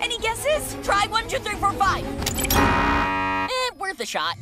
Any guesses? Try one, two, three, four, five. Eh, worth a shot.